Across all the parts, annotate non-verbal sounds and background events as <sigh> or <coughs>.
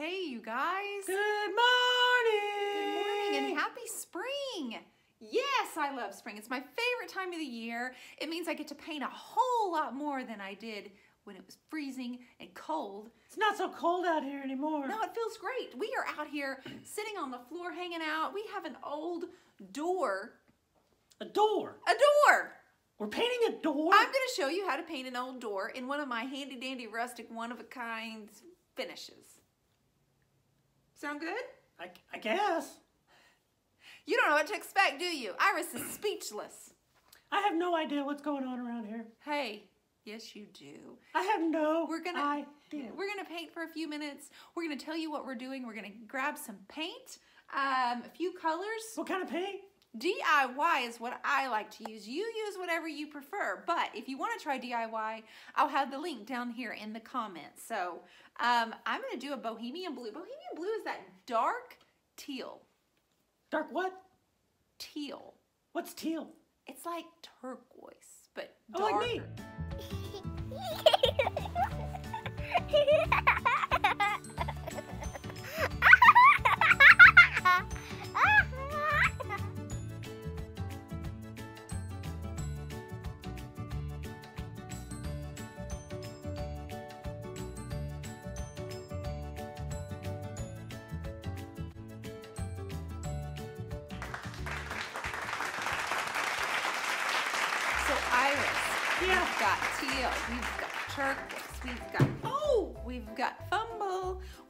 Hey, you guys. Good morning. Good morning and happy spring. Yes, I love spring. It's my favorite time of the year. It means I get to paint a whole lot more than I did when it was freezing and cold. It's not so cold out here anymore. No, it feels great. We are out here <clears throat> sitting on the floor hanging out. We have an old door. A door. A door. We're painting a door. I'm going to show you how to paint an old door in one of my handy dandy rustic one of a kind finishes. Sound good? I, I guess. You don't know what to expect, do you? Iris is speechless. I have no idea what's going on around here. Hey, yes you do. I have no We're gonna idea. we're gonna paint for a few minutes. We're gonna tell you what we're doing. We're gonna grab some paint, um, a few colors. What kind of paint? DIY is what I like to use. You use whatever you prefer, but if you want to try DIY, I'll have the link down here in the comments. So um, I'm going to do a bohemian blue. Bohemian blue is that dark teal. Dark what? Teal. What's teal? It's like turquoise, but Oh, darker. like me.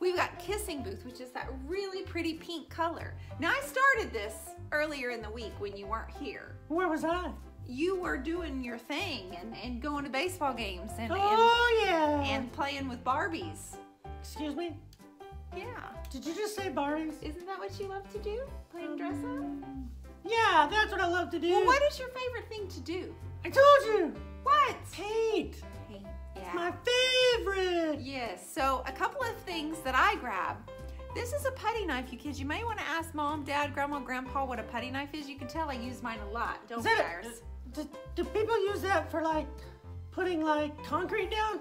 We've got kissing booth, which is that really pretty pink color. Now I started this earlier in the week when you weren't here. Where was I? You were doing your thing and, and going to baseball games and, Oh yeah. and and playing with Barbies. Excuse me. Yeah. Did you just say Barbies? Isn't that what you love to do? Playing dress up? Um, Yeah, that's what I love to do. Well, what is your favorite thing to do? I told you. What? Paint. Yeah. My favorite. Yes, so a couple of things that I grab. This is a putty knife, you kids. You may want to ask mom, dad, grandma, grandpa what a putty knife is. You can tell I use mine a lot, don't Is you, that do, do people use that for like putting like concrete down?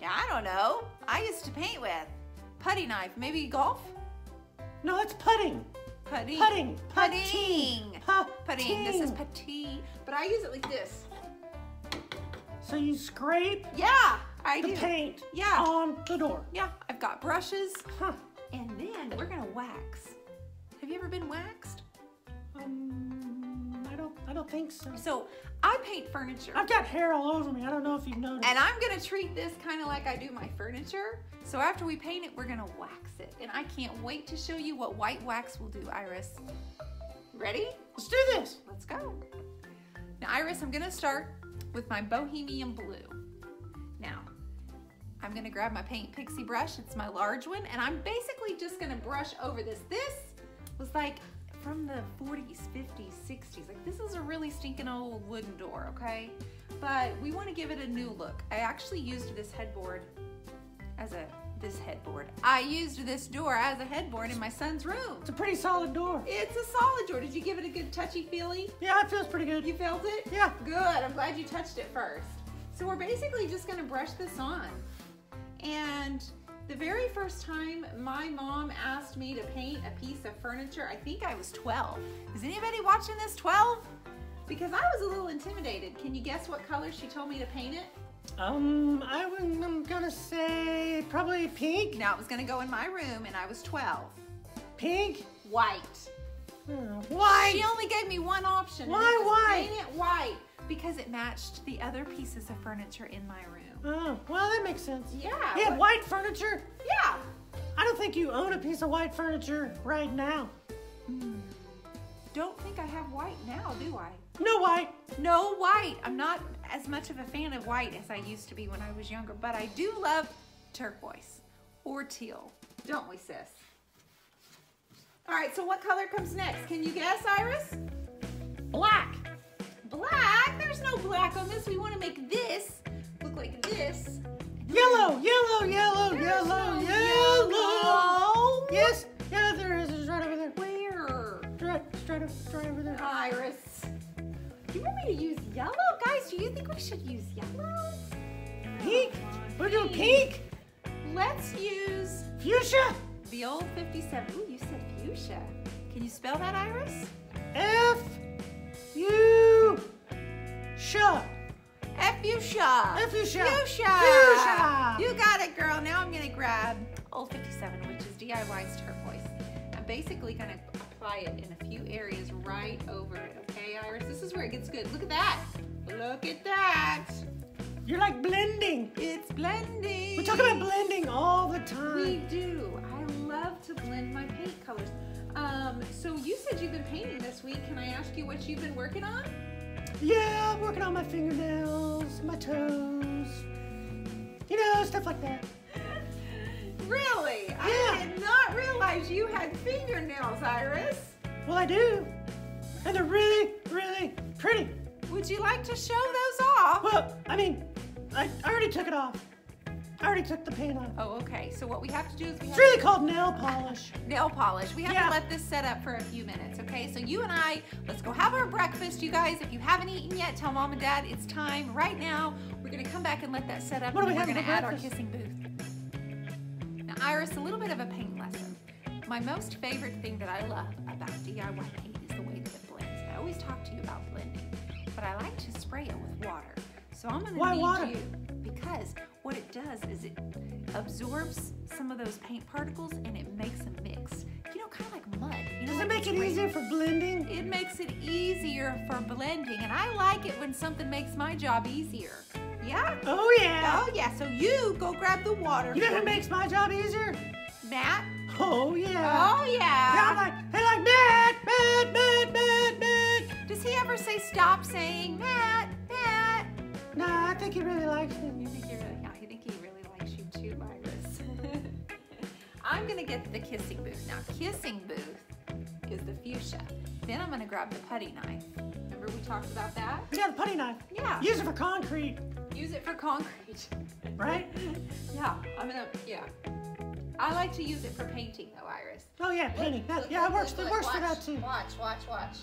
Yeah, I don't know. I used to paint with putty knife. Maybe golf? No, it's putting. Putty. Putting. Putting. Putting. This is putty, but I use it like this. So you scrape Yeah, I the do. paint Yeah. on the door. Yeah, I've got brushes, Huh. and then we're gonna wax. Have you ever been waxed? Um, I don't. I don't think so. So I paint furniture. I've got hair all over me. I don't know if you've noticed. And I'm gonna treat this kind of like I do my furniture. So after we paint it, we're gonna wax it. And I can't wait to show you what white wax will do, Iris. Ready? Let's do this. Let's go. Now, Iris, I'm gonna start with my Bohemian Blue. Now, I'm gonna grab my Paint Pixie brush. It's my large one. And I'm basically just gonna brush over this. This was like from the 40s, 50s, 60s. Like this is a really stinking old wooden door, okay? But we wanna give it a new look. I actually used this headboard as a, this headboard. I used this door as a headboard in my son's room. It's a pretty solid door. It's a solid door. Did you give it a good touchy feely? Yeah, it feels pretty good. You felt it? Yeah. Good. I'm glad you touched it first. So we're basically just gonna brush this on. And the very first time my mom asked me to paint a piece of furniture, I think I was 12. Is anybody watching this 12? Because I was a little intimidated. Can you guess what color she told me to paint it? Um, I I'm gonna say probably pink. Now it was gonna go in my room and I was 12. Pink. White. Uh, White. She only gave me one option. Why white? Paint it white because it matched the other pieces of furniture in my room. Oh, well, that makes sense. Yeah. He had white furniture. Yeah. I don't think you own a piece of white furniture right now. I have white now, do I? No white. No white. I'm not as much of a fan of white as I used to be when I was younger, but I do love turquoise or teal. Don't we, sis? All right, so what color comes next? Can you guess, Iris? Black. Black? There's no black on this. We want to make Pink. We're doing pink. Let's use Fuchsia. the old 57. Ooh, you said fuchsia. Can you spell that, Iris? F U Sha. F fuchsia. Fuchsia. Fuchsia. You got it, girl. Now I'm gonna grab old 57, which is DIY's turquoise. I'm basically gonna apply it in a few areas right over it. Okay, Iris? This is where it gets good. Look at that. Look at that. You're like blending. It's blending. We talk about blending all the time. We do. I love to blend my paint colors. Um, so you said you've been painting this week. Can I ask you what you've been working on? Yeah, I'm working on my fingernails, my toes. You know, stuff like that. <laughs> Really? Yeah. I did not realize you had fingernails, Iris. Well, I do. And they're really, really pretty. Would you like to show those off? Well, I mean, I, I already took it off. I already took the paint off. Oh, okay. So what we have to do is we have It's really called nail polish. nail polish. We have Yeah. to let this set up for a few minutes, okay? So you and I, let's go have our breakfast, you guys. If you haven't eaten yet, tell mom and dad it's time right now. We're gonna come back and let that set up, What and we we're gonna add our breakfast? kissing booth. Now, Iris, a little bit of a paint lesson. My most favorite thing that I love about DIY paint is the way that it blends. I always talk to you about blending, but I like to spray it with water. So I'm gonna Why need water? you because what it does is it absorbs some of those paint particles and it makes them mix. You know, kind of like mud. You know, Does it make it easier for blending? It makes it easier for blending, and I like it when something makes my job easier. Yeah? Oh, yeah. Oh yeah. So you go grab the water. You know who makes my job easier? Matt? Oh, yeah. Oh Yeah, yeah. I'm like, hey, like, Matt, Matt, Matt, Matt, Matt. Does he ever say stop saying Matt? Nah, I think he really likes You me. think he really? yeah, I think he really likes you too, Iris. <laughs> I'm gonna get the kissing booth now. Kissing booth is the fuchsia. Then I'm gonna grab the putty knife. Remember we talked about that? Yeah, the putty knife. Yeah. Use it for concrete, Use it for concrete. <laughs> right? yeah. I'm gonna. Yeah. I like to use it for painting though, Iris. Oh, yeah, painting. That, Look, yeah, look, it works, look, it look. works for Watch, that too. Watch, watch, watch.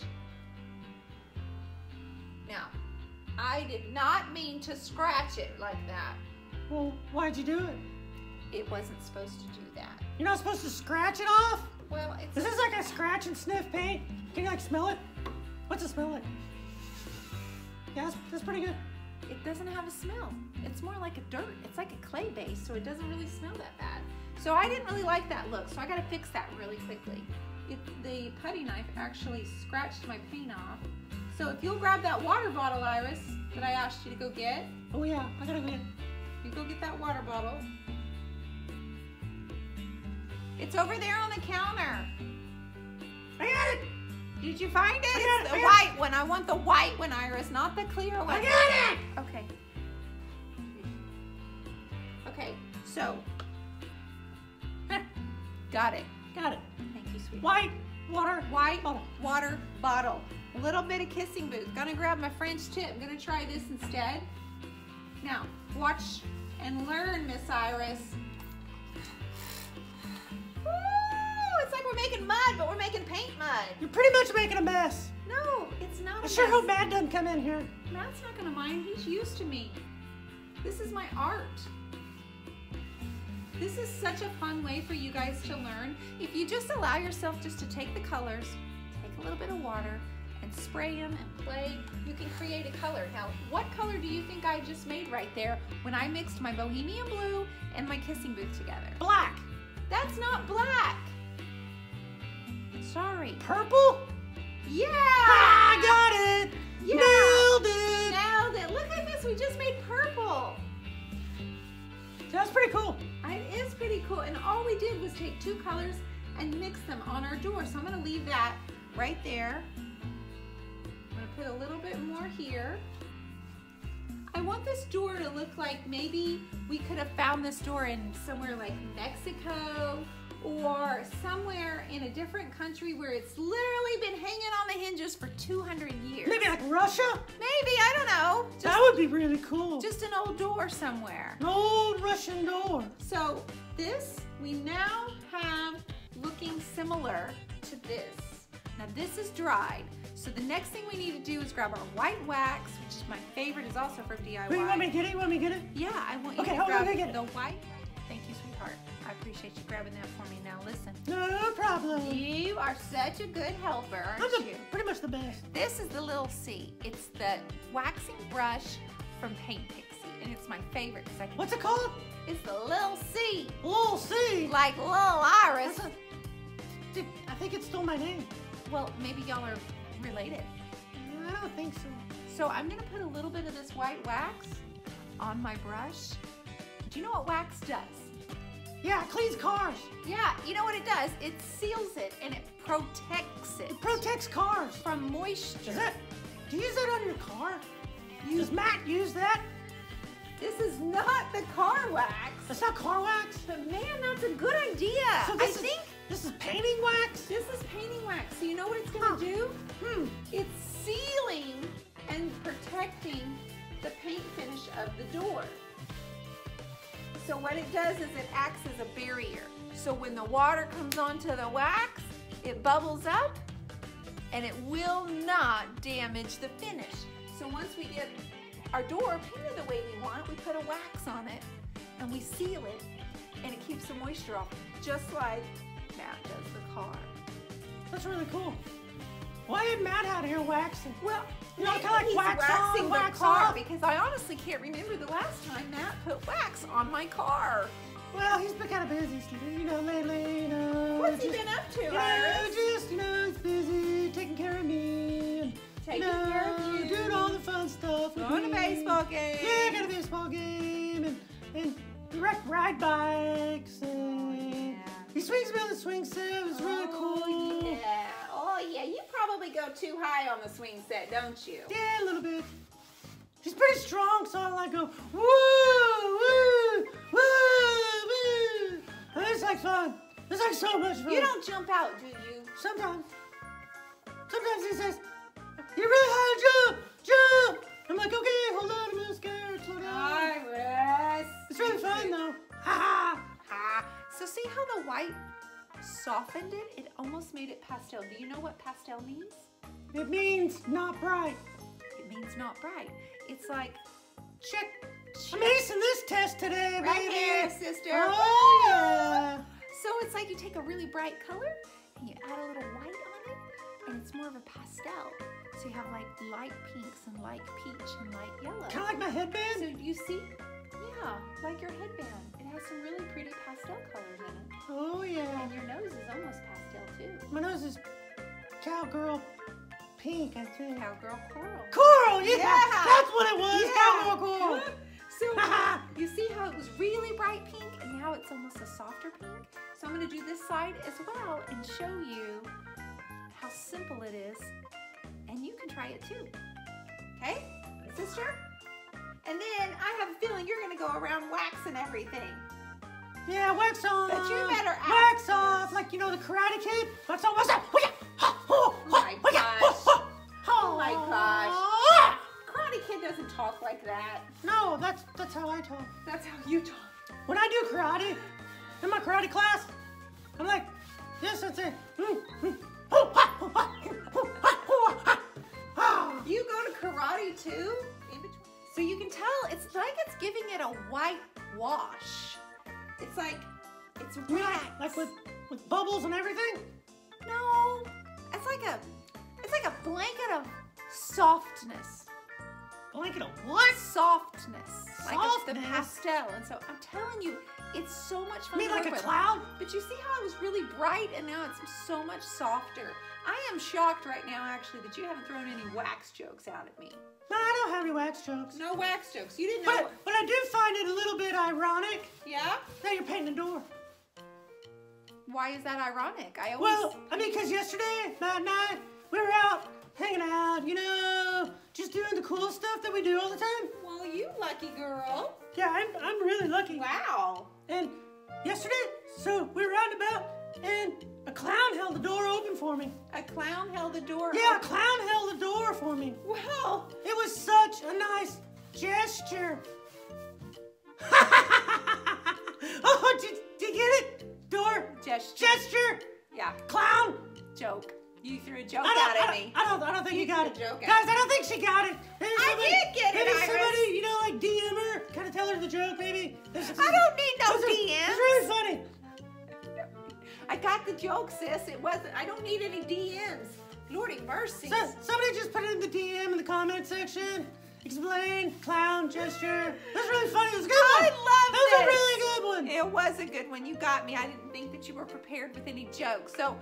I did not mean to scratch it like that. Well, why'd you do it? It wasn't supposed to do that. You're not supposed to scratch it off? Well, it's This Is like a scratch and sniff paint? Can you like smell it? What's it smell like? Yeah, that's, that's pretty good. it doesn't have a smell. It's more like a dirt. It's like a clay base, so it doesn't really smell that bad. So I didn't really like that look, so I gotta fix that really quickly. It, the putty knife actually scratched my paint off. So if you'll grab that water bottle, Iris, that I asked you to go get, Oh yeah, I gotta go get. you go get that water bottle. It's over there on the counter. I got it. Did you find it? I got It's it, the white one. I want the white one, Iris, not the clear one. I got it. Okay. Okay, so. <laughs> Got it. Got it. Thank you, sweetie. White water. White bottle. water bottle. A little bit of kissing booth. Gonna grab my French tip. I'm gonna try this instead. Now, watch and learn, Miss Iris. Woo! It's like we're making mud, but we're making paint mud. You're pretty much making a mess. No, it's not. I a sure mess. hope Matt doesn't come in here. Matt's not gonna mind. He's used to me. This is my art. This is such a fun way for you guys to learn. If you just allow yourself just to take the colors, take a little bit of water, and spray them and play, you can create a color. Now, what color do you think I just made right there when I mixed my bohemian blue and my kissing booth together? Black. That's not black. Sorry. Purple. Yeah. Ah, I got it. Yeah. Nailed it. Nailed it. Look at this. We just made purple. That's pretty cool. It is pretty cool. And all we did was take two colors and mix them on our door. So I'm gonna leave that right there. Put a little bit more here. I want this door to look like maybe we could have found this door in somewhere like Mexico or somewhere in a different country where it's literally been hanging on the hinges for 200 years. Maybe like Russia. Maybe, I don't know. Just, that would be really cool. just an old door somewhere. An old Russian door. So this we now have looking similar to this. Now this is dried. So the next thing we need to do is grab our white wax, which is my favorite, is also from DIY. Wait, you want me to get it? You want me to get it? Yeah, I want you Okay, to hold on, grab I get it. the white. Thank you, sweetheart. I appreciate you grabbing that for me. Now listen. No problem. You are such a good helper, I'm aren't the, you? pretty much the best. This is the little C. It's the waxing brush from Paint Pixie, and it's my favorite because I can. What's it called? It's the little C, Little C. like little Iris. A- I think it stole my name. Well, maybe y'all are related. I don't think so. So I'm gonna put a little bit of this white wax on my brush. Do you know what wax does? Yeah, it cleans cars. Yeah, you know what it does? It seals it and it protects it It protects cars. from moisture. Is that? Do you use that on your car? Use Matt use that? This is not the car wax. That's not car wax. But man, that's a good idea. So I is, think this is painting wax. this is painting wax. So you know what it's gonna Huh. do? Hmm. It's sealing and protecting the paint finish of the door. So what it does is it acts as a barrier. So when the water comes onto the wax, it bubbles up and it will not damage the finish. So once we get our door painted the way we want, we put a wax on it and we seal it and it keeps the moisture off, just like Matt does the car. That's really cool. Why ain't Matt out here waxing? Well, You know, maybe kinda like wax waxing on, the car off. because I honestly can't remember the last time Matt put wax on my car. Well, he's been kind of busy, you know, lately. You know, What's he been up to, You know, Iris? just you know, he's busy taking care of me and Taking you know, care of you. doing all the fun stuff. Going to baseball game. Yeah, got a baseball game and and we ride, bikes and. He swings me on the swing set. It was really oh, cool. Oh yeah. Oh yeah. You probably go too high on the swing set, don't you? Yeah, a little bit. He's pretty strong, so I like go woo, woo, woo, woo. It's like fun. It's like so much fun. You don't jump out, do you? Sometimes. Sometimes he says, "You're really high, jump, jump." I'm like, "Okay, hold on, I'm a little scared. Slow down." Iris. It's really fun though. Ha Ha Ha. So see how the white softened it? It almost made it pastel. Do you know what pastel means? It means not bright. It means not bright. It's like Check. I'm acing this test today, right baby. here, sister. Oh yeah. So it's like you take a really bright color and you add a little white on it, and it's more of a pastel. So you have like light pinks and light peach and light yellow. Kind of like my headband? So you see, yeah, like your headband. Has some really pretty pastel colors in it. Oh yeah. And your nose is almost pastel too. My nose is cowgirl pink, I think. Cowgirl coral. Coral, yeah, Yeah. that's what it was. Yeah. Cowgirl coral. So <laughs> you see how it was really bright pink and now it's almost a softer pink? So I'm gonna do this side as well and show you how simple it is and you can try it too. Okay, sister? And then I have a feeling you're gonna go around waxing everything. Yeah, wax on. But you better ask wax first. off, like you know the Karate Kid. Wax on, wax on. Oh, oh, oh, oh my gosh. Oh my gosh. Karate Kid doesn't talk like that. No, that's that's how I talk. That's how you talk. When I do karate in my karate class, I'm like, yes, that's it. Oh, oh, oh, oh. You go to karate too? So you can tell it's like it's giving it a white wash. It's like it's wax. like, like with with bubbles and everything. no, it's like a it's like a blanket of softness. Blanket of what? Softness. Like it's the pastel. And so I'm telling you, it's so much fun. You mean like a with. cloud? But you see how it was really bright and now it's so much softer. I am shocked right now actually that you haven't thrown any wax jokes out at me. No, I don't have any wax jokes. No wax jokes. You didn't know. But, but I do find it a little bit ironic Yeah? that you're painting the door. Why is that ironic? I always. Well, I mean, because yesterday, that night, we were out hanging out, you know, just doing the cool stuff that we do all the time. well, you lucky girl. Yeah, I'm, I'm really lucky. Wow. And yesterday, so we were out and about, and a clown held the door open for me. A clown held the door. Yeah, a clown held the door for me. Wow. It was such a nice gesture. <laughs> oh, did, did you get it? Door, Gesture. gesture, Yeah. clown. Joke. You threw a joke out at me. I don't, I don't think You you, got it. joke Guys. I don't think she got it. Maybe I somebody- did get it, Maybe Iris. somebody, you know, like DM her, kind of tell her the joke, maybe. I don't need no DMs. It's really funny. I got the joke, sis. It wasn't. I don't need any DMs. Lordy mercy. So, somebody just put it in the DM in the comment section. Explain clown gesture. That's really funny. It was a good I one. love That was this. a really good one. It was a good one. You got me. I didn't think that you were prepared with any jokes. So,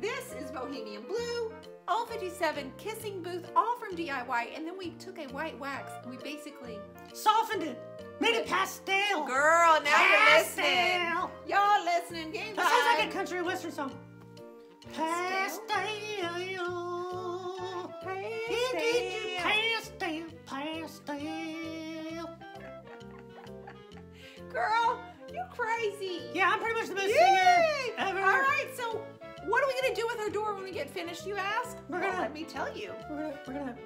this is Bohemian Blue, old 57 kissing booth, all from DIY. And then we took a white wax and we basically, Softened it. Made it pastel. girl, now you're listening. Y'all listening. Game That sounds like a country western song. Pastel. Pastel. Pastel. Girl, you crazy. Yeah, I'm finished? You ask. We're gonna- let me tell you. We're gonna, we're gonna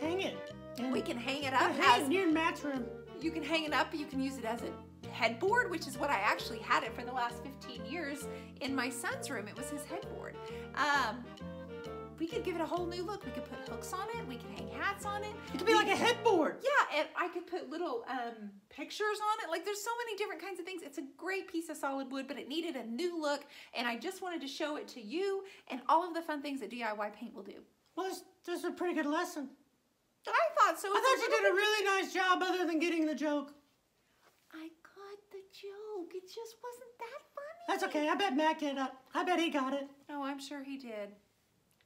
hang it. And We can hang it up hang it as near Matt's room. you can hang it up. You can use it as a headboard, which is what I actually had it for the last 15 years in my son's room. It was his headboard. Um, we could give it a whole new look. We could put hooks on it. We could hang hats on it. It could be like a headboard. Yeah, and I could put little um, pictures on it. Like there's so many different kinds of things. It's a great piece of solid wood, but it needed a new look. And I just wanted to show it to you and all of the fun things that DIY paint will do. Well, this, this is a pretty good lesson. I thought so. I thought you did a really nice job other than getting the joke. I got the joke. It just wasn't that funny. That's okay. I bet Matt up. I bet he got it. Oh, I'm sure he did.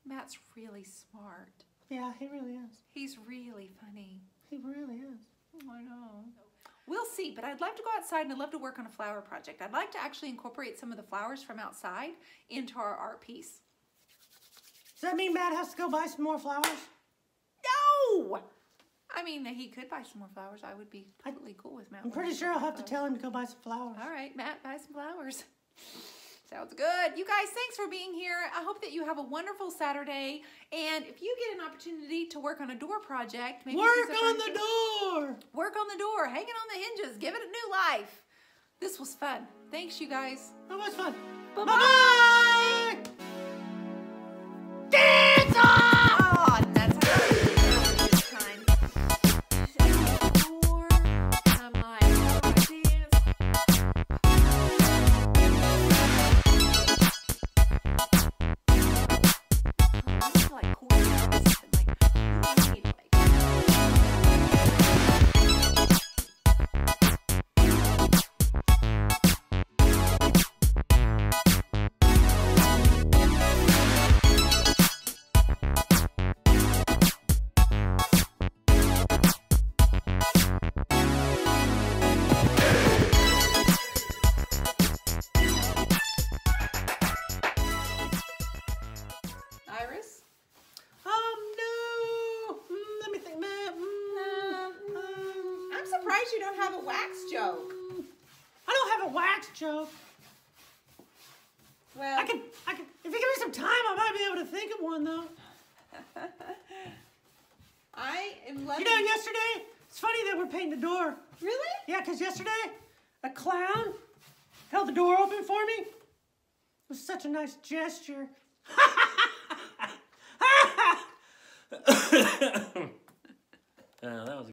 Matt's really smart. Yeah, he really is. He's really funny. He really is. Oh, I know. We'll see, but I'd love to go outside and I'd love to work on a flower project. I'd like to actually incorporate some of the flowers from outside into our art piece. Does that mean Matt has to go buy some more flowers? No! I mean, that he could buy some more flowers. I would be totally cool with Matt. I'm pretty sure I'll have to tell him to go buy some flowers. All right, Matt, buy some flowers. Sounds good. You guys, thanks for being here. I hope that you have a wonderful Saturday. And if you get an opportunity to work on a door project, maybe Work this is a on the door. work on the door, hang it on the hinges, give it a new life. This was fun. Thanks, you guys. That was fun. Bye-bye. Surprised you don't have a wax joke. I don't have a wax joke. Well, I can, I can. If you give me some time, I might be able to think of one though. <laughs> I am loving. You know, yesterday it's funny that we're painting the door. really? Yeah, because yesterday a clown held the door open for me. It was such a nice gesture. Uh, <laughs> <coughs> that was